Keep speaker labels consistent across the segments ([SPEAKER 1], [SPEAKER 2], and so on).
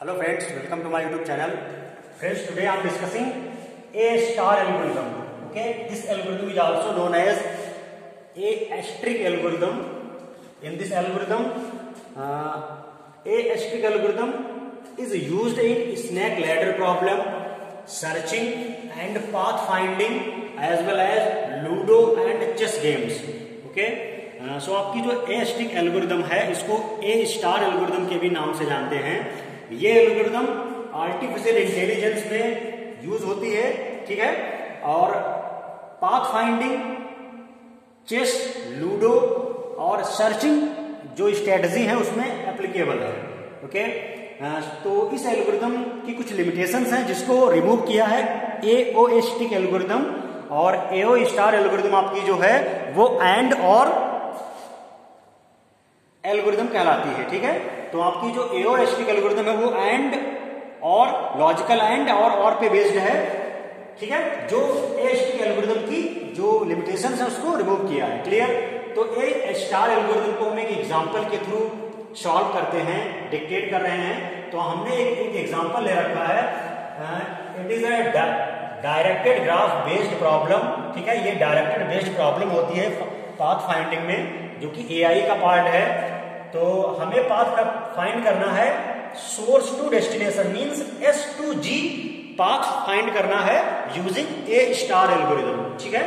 [SPEAKER 1] Hello friends welcome to my YouTube channel friends today I am discussing A star algorithm okay this algorithm is also known as A asterisk algorithm in this algorithm A asterisk algorithm is used in snake ladder problem searching and path finding as well as ludo and chess games okay so आपकी जो ए asterisk algorithm है, इसको ए star algorithm के भी नाम से जानते हैं। ये एल्गोरिदम आर्टिफिशियल इंटेलिजेंस में यूज़ होती है, ठीक है? और पाथ फाइंडिंग चेस लूडो और सर्चिंग जो स्ट्रेटजी है उसमें एप्लीकेबल है ओके तो इस एल्गोरिदम की कुछ लिमिटेशंस हैं जिसको रिमूव किया है एओ एस्टिक एल्गोरिदम और एओ स्टार एल्गोरिदम आपकी जो है वो एंड और एल्गोरिदम कहलाती है, ठीक है? तो आपकी जो एओ एस्टिक एल्गोरिदम है वो एंड और लॉजिकल एंड और और पे बेस्ड है ठीक है? जो एस्टिक एल्गोरिदम की जो लिमिटेशन है उसको रिमूव किया है क्लियर तो ए स्टार एल्गोरिदम को हम एक एग्ज़ाम्पल के थ्रू सॉल्व करते हैं डिक्टेट कर रहे हैं। तो हमने एक, एक एग्ज़ाम्पल ले रखा है it is a directed graph based problem ठीक है? ये डायरेक्टेड बेस्ड प्रॉब्लम होती है पाथ फाइंडिंग में जो कि एआई का पार्ट है। तो हमें पाथ फाइंड करना है। Source to destination means S to G path find करना है यूजिंग ए स्टार एल्गोरिदम ठीक है?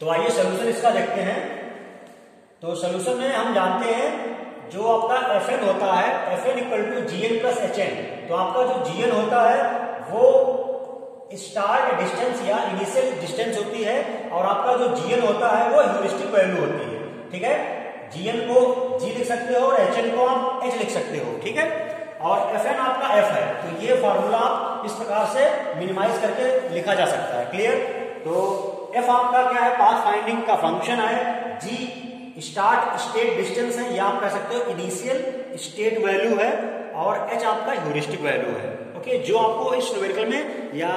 [SPEAKER 1] तो आइए सोल्यूशन इसका देखते हैं। तो सोल्यूशन में हम जानते हैं जो आपका एफ़ एन होता है F N equal to G N plus H N तो आपका जो जी एन होता है, वो स्टार्ट डिस्टेंस या इनिशियल डिस्टेंस होती है और आपका जो जीएन होता है, वो ह्यूरिस्टिक वैल्यू होती है। ठीक है? जीएन को जी लिख सकते हो और एच एन को आप एच लिख सकते हो, ठीक है? और एफ़ एन आपका एफ़ है तो ये फॉर्मूला आप इस प्रकार से मिनिमाइज करके लिखा जा सकता है क्लियर तो एफ़ आपका क्या है? पाथ फाइंडिंग का फ़ंक्शन है। जी स्टार्ट स्टेट डिस्टेंस है, या आप कह सकते हो इनिशियल स्टेट वैल्यू है, और एच आपका ह्यूरिस्टिक वैल्यू है ओके जो आपको इस न्यूमेरिकल में या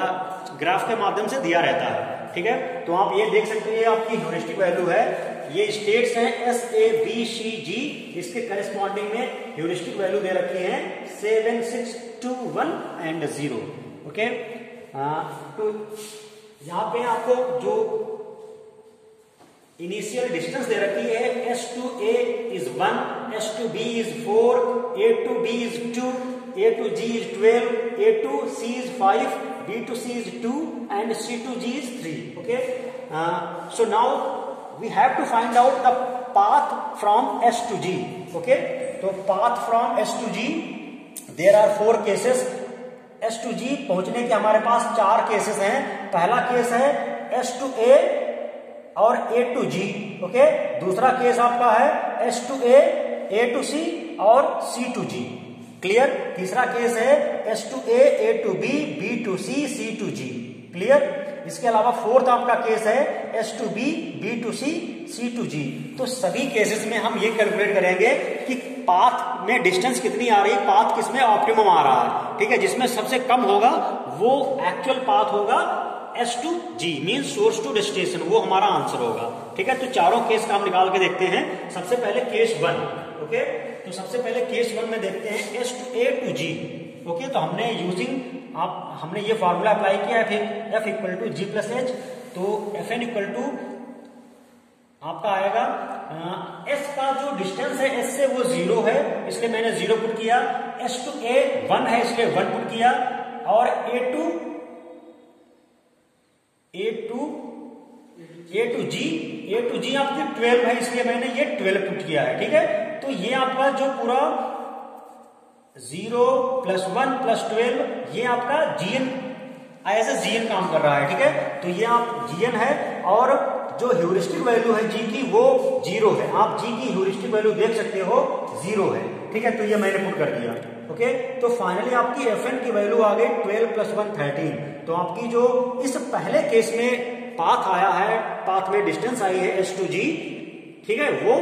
[SPEAKER 1] ग्राफ के माध्यम से दिया रहता है, ठीक है? तो आप ये देख सकते हैं आपकी ह्यूरिस्टिक वैल्यू है। ये स्टेट्स हैं S A B C G इसके करस्पॉन्डिंग में ह्यूरिस्टिक वैल्यू दे रखी है seven six two one and zero okay तो यहाँ पे आपको जो इनिशियल डिस्टेंस दे रखी है S to A is one S to B is four A to B is two A to G is twelve A to C is five B to C is two and C to G is three okay so now we have to find out the path from S to G okay तो path from S to G there are four cases S to G पहुँचने के हमारे पास चार cases हैं। पहला case है S to A और ए टू जी ओके दूसरा केस आपका है S to A A to C और सी टू जी क्लियर तीसरा केस है S to A to B B to C C to G clear इसके अलावा fourth आपका केस है S to B B to C C to G तो सभी cases में हम ये कैलकुलेट करेंगे कि पाथ में डिस्टेंस कितनी आ रही पाथ किसमें ऑप्टिमम आ रहा है। ठीक है, जिसमें सबसे कम होगा, वो एक्चुअल पाथ होगा S to G mean source to destination वो हमारा आंसर होगा। ठीक है तो चारों केस का हम निकाल के देखते हैं। सबसे पहले केस वन ओके तो सबसे पहले केस वन में देखते हैं S to A to G okay तो हमने यूजिंग आप, हमने ये फॉर्मूला अप्लाई किया है F equal to G plus H तो एफ़ एन इक्वल टू आपका आएगा एस का जो डिस्टेंस है एस से वो ज़ीरो है, इसलिए मैंने ज़ीरो पुट किया। एस टू ए वन है, इसलिए वन पुट किया। और A to A to A to G A to G आपकी ट्वेल्व है, इसलिए मैंने ये ट्वेल्व पुट किया है, ठीक है? तो ये आपका जो पूरा zero plus one plus twelve, ये आपका जीएन ए जीएन काम कर रहा है, ठीक है? तो ये आप जीएन है और जो ह्यूरिस्टिक वैल्यू है जी की, वो ज़ीरो है। आप जी की ह्यूरिस्टिक वैल्यू देख सकते हो, ज़ीरो है, ठीक है? तो ये मैंने पुट कर दिया, ओके? तो फाइनली आपकी एफ़ एन की वैल्यू आ गई ट्वेल्व प्लस वन थर्टीन। तो आपकी जो इस पहले केस में पाथ आया है पाथ में डिस्टेंस आई है एस टू जी ठीक है? वो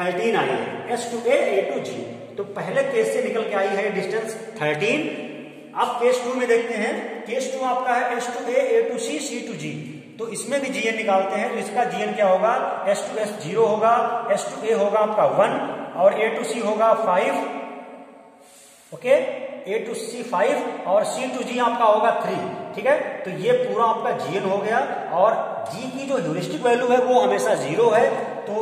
[SPEAKER 1] थर्टीन आई है S to A to G तो पहले केस से निकल के आई है डिस्टेंस 13 अब केस टू में देखते हैं। केस टू आपका है S to A A to C C to G तो इसमें भी जीएन निकालते हैं। तो इसका जीएन क्या होगा? एस टू एस ज़ीरो होगा एस टू ए होगा आपका वन और ए टू सी होगा five okay A to C five और सी टू जी आपका होगा थ्री ठीक है? तो ये पूरा आपका जीएन हो गया और जी की जो ह्यूरिस्टिक वैल्यू है वो हमेशा ज़ीरो है। तो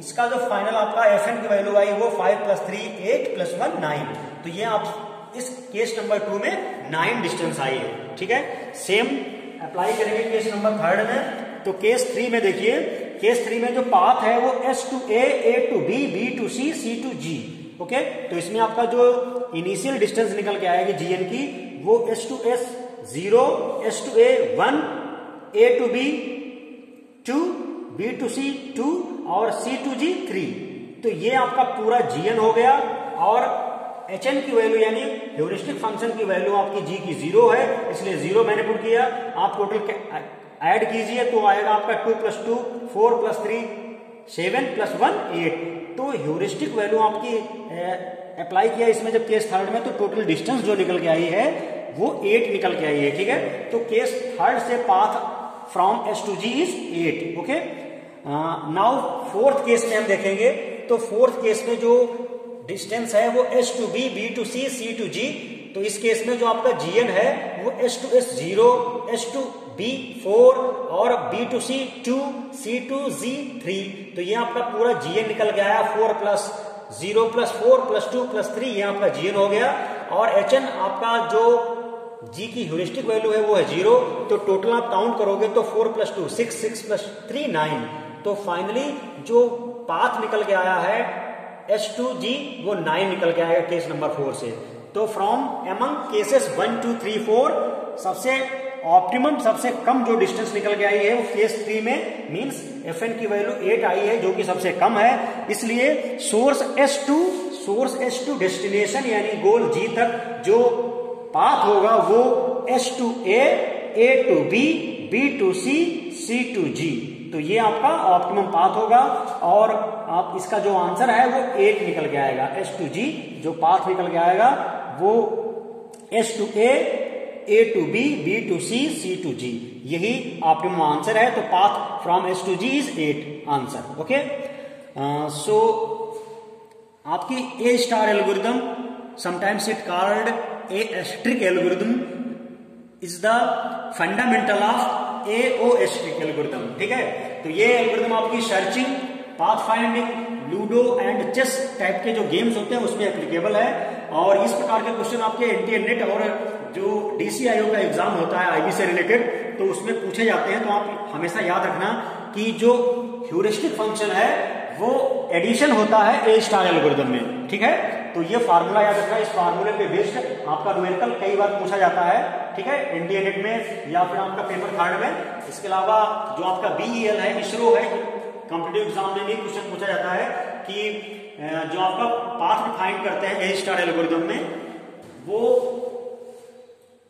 [SPEAKER 1] इसका जो फाइनल आपका एफ़ एन की वैल्यू आई, वो five plus three eight plus one nine तो ये आप इस केस नंबर टू में नाइन डिस्टेंस आई है, ठीक है? सेम अप्लाई करेंगे केस नंबर थर्ड में। तो केस थ्री में देखिए केस थ्री में जो पाथ है वो S to A A to B B to C C to G okay तो इसमें आपका जो इनिशियल डिस्टेंस निकल के आएगी जीएन की, वो S to S zero S to A one A to B two B to C two और सी टू जी थ्री तो ये आपका पूरा जीएन हो गया और एच एन की वैल्यू यानी ह्यूरिस्टिक फ़ंक्शन की वैल्यू आपकी जी की ज़ीरो है, इसलिए ज़ीरो मैंने पुट किया। आप टोटल ऐड कीजिए तो आएगा आपका two plus two four plus three seven plus one eight तो ह्यूरिस्टिक वैल्यू आपकी अप्लाई किया इसमें जब केस थर्ड में तो टोटल डिस्टेंस जो निकल के आई है, वो एट निकल के आई है, ठीक है? तो केस थर्ड से path from S to G is eight okay now fourth case में हम देखेंगे तो फोर्थ केस में जो डिस्टेंस है, वो S to B B to C C to G तो इस केस में जो आपका जीएन है, वो S to S zero S to B four और B to C two C to G three तो ये आपका पूरा जीएन निकल गया है four plus zero plus four plus two plus three ये आपका जीएन हो गया। और एच एन आपका जो जी की ह्यूरिस्टिक वैल्यू है, वो है ज़ीरो तो टोटल आप काउंट करोगे तो four plus two six six plus three nine तो फाइनली जो पाथ निकल के आया है एस टू जी वो नाइन निकल के आएगा केस नंबर फोर से। तो from among cases one two three four सबसे ऑप्टिमम सबसे कम जो डिस्टेंस निकल के आई है, वो केस थ्री में मींस एफ़ एन की वैल्यू एट आई है, जो कि सबसे कम है। इसलिए source S to source S to destination यानी गोल जी तक जो पाथ होगा, वो S to A A to B B to C C to G तो ये आपका ऑप्टिमम पाथ होगा और आप इसका जो आंसर है वो एट निकल के आएगा। एस टू जी जो पाथ निकल के आएगा, वो S to A A to B B to C C to G यही ऑप्टिमम आंसर है तो path from S to G is eight answer okay so आपकी A star algorithm sometimes it called A asterisk algorithm is the fundamental of A O algorithm ठीक है? तो ये algorithm आपकी searching path finding ludo and chess type के जो games होते हैं, उसमें एप्लीकेबल है। और इस प्रकार के क्वेश्चन आपके एनटीए नेट और जो डीसीआईओ का एग्ज़ाम होता है आईबी से रिलेटेड तो उसमें पूछे जाते हैं। तो आप हमेशा याद रखना कि जो ह्यूरिस्टिक फ़ंक्शन है, वो एडिशन होता है ए स्टार एल्गोरिदम में, ठीक है? तो ये फार्मूला याद रखना, इस फार्मूले पे बेस्ड आपका न्यूमेरिकल कई बार पूछा जाता है, ठीक है? एनडीए नेट में या फिर आपका पेपर थर्ड में। इसके अलावा जो आपका बीईएल है इसरो है कॉम्पिटेटिव एग्ज़ाम में भी क्वेश्चन पूछा जाता है कि जो आपका पाथ फाइंड करते हैं ए स्टार एल्गोरिदम में, वो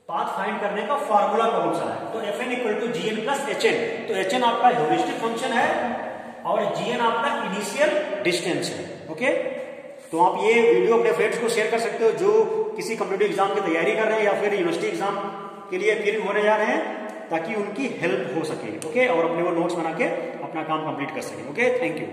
[SPEAKER 1] पाथ फाइंड करने का फॉर्मूला कौन सा है? तो F N equal to G N plus H N तो एच एन आपका ह्यूरिस्टिक फ़ंक्शन है और जी एन आपका इनिशियल डिस्टेंस है ओके तो आप ये वीडियो अपने फ्रेंड्स को शेयर कर सकते हो जो किसी कम्पिटेटिव एग्ज़ाम की तैयारी कर रहे हैं या फिर यूनिवर्सिटी एग्ज़ाम के लिए फिर होने जा रहे हैं, ताकि उनकी हेल्प हो सके ओके और अपने वो नोट्स बना के अपना काम कंप्लीट कर सके ओके थैंक यू